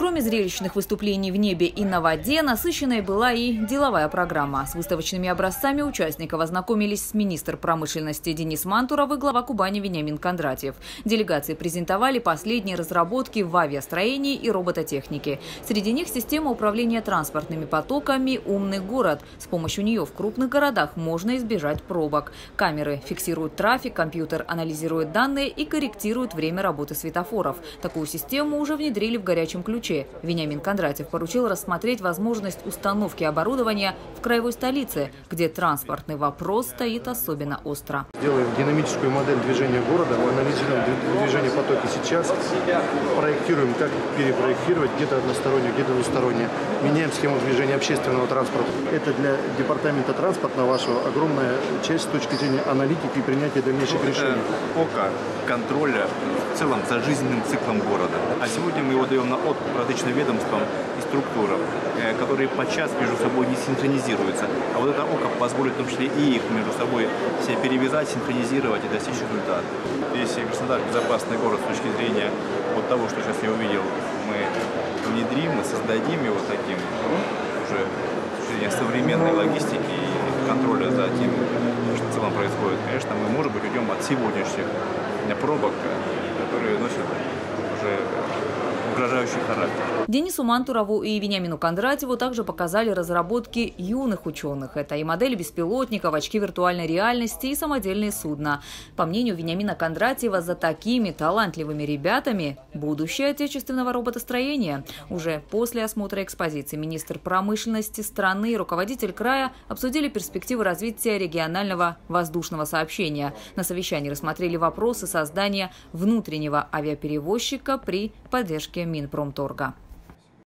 Кроме зрелищных выступлений в небе и на воде, насыщенной была и деловая программа. С выставочными образцами участников ознакомились министр промышленности Денис Мантуров и глава Кубани Вениамин Кондратьев. Делегации презентовали последние разработки в авиастроении и робототехнике. Среди них система управления транспортными потоками «Умный город». С помощью нее в крупных городах можно избежать пробок. Камеры фиксируют трафик, компьютер анализирует данные и корректирует время работы светофоров. Такую систему уже внедрили в горячем ключе случае Вениамин Кондратьев поручил рассмотреть возможность установки оборудования в краевой столице, где транспортный вопрос стоит особенно остро. Делаем динамическую модель движения города, мы анализируем движение потоки сейчас, проектируем, как перепроектировать, где-то односторонне, где-то двусторонне. Меняем схему движения общественного транспорта. Это для департамента транспорта вашего огромная часть с точки зрения аналитики и принятия дальнейших решений. Око контроля в целом за жизненным циклом города. А сегодня мы его даем на откуп различным ведомствам и структурам, э, которые подчас между собой не синхронизируются. А вот это око позволит в том числе и их между собой все перевязать, синхронизировать и достичь результата. Если Краснодар безопасный город с точки зрения вот того, что сейчас я увидел, мы внедрим, мы создадим его таким уже с точки современной логистики и контроля за тем, что в целом происходит, конечно, мы, может быть, уйдем от сегодняшних пробок, которые уже угрожающий характер. Денису Мантурову и Вениамину Кондратьеву также показали разработки юных ученых. Это и модели беспилотников, очки виртуальной реальности и самодельные судна. По мнению Вениамина Кондратьева, за такими талантливыми ребятами будущее отечественного роботостроения. Уже после осмотра экспозиции министр промышленности страны и руководитель края обсудили перспективы развития регионального воздушного сообщения. На совещании рассмотрели вопросы создания внутреннего авиаперевозчика при поддержке Минпромторга.